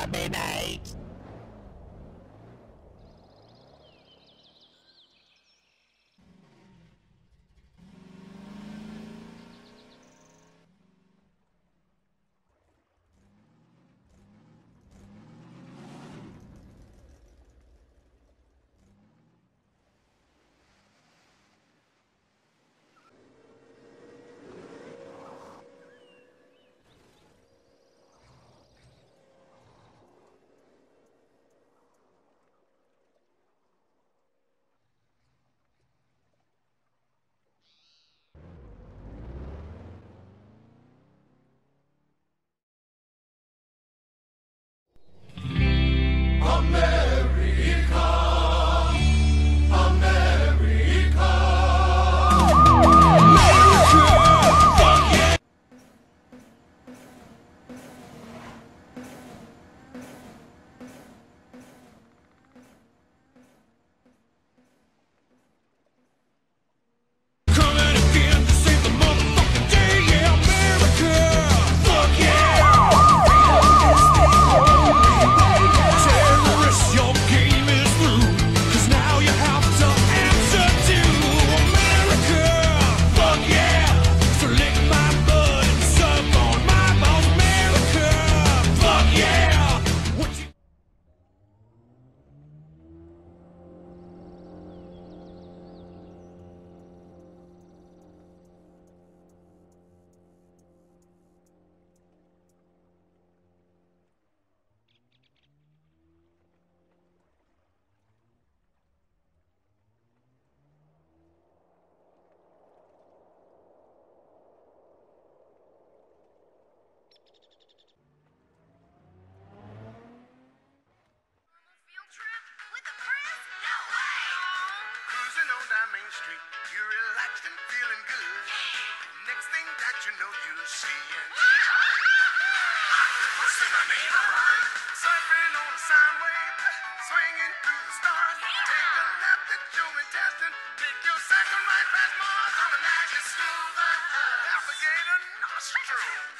Terminate! Main Street, you're relaxed and feeling good. Next thing that you know, you're seeing octopus in the neighborhood, surfing on a sine wave, swinging through the stars. Take a left at and Teston, take your second right past Mars on a magic scuba alligator nostril.